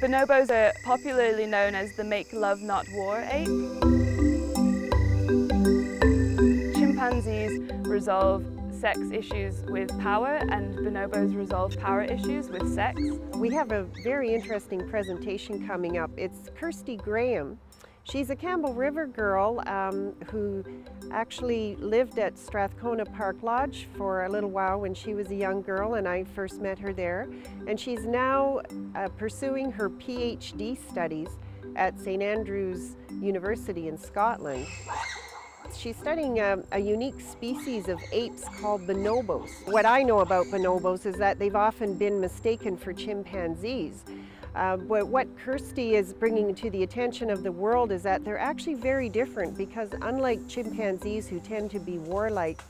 Bonobos are popularly known as the make love not war ape. Chimpanzees resolve sex issues with power and bonobos resolve power issues with sex. We have a very interesting presentation coming up. It's Kirsty Graham. She's a Campbell River girl um, who actually lived at Strathcona Park Lodge for a little while when she was a young girl and I first met her there. And she's now uh, pursuing her PhD studies at St Andrews University in Scotland. She's studying a, a, unique species of apes called bonobos. What I know about bonobos is that they've often been mistaken for chimpanzees. Uh, but what Kirsty is bringing to the attention of the world is that they're actually very different because unlike chimpanzees who tend to be warlike,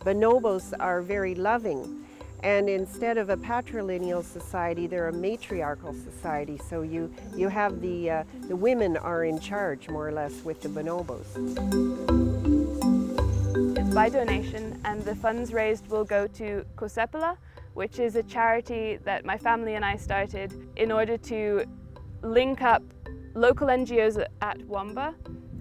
bonobos are very loving. And instead of a patrilineal society, they're a matriarchal society. So you, you have the, uh, the women are in charge more or less with the bonobos. It's by donation and the funds raised will go to COSEPALA, which is a charity that my family and I started in order to link up local NGOs at Wamba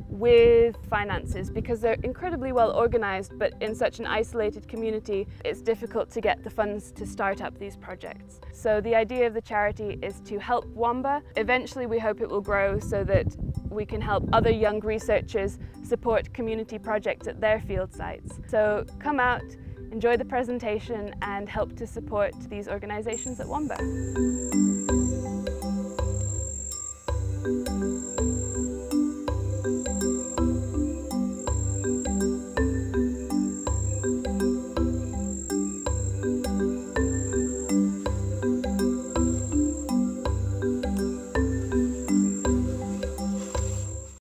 with finances because they're incredibly well organised but in such an isolated community it's difficult to get the funds to start up these projects. So the idea of the charity is to help Wamba. Eventually we hope it will grow so that we can help other young researchers support community projects at their field sites. So come out, enjoy the presentation and help to support these organisations at Wamba.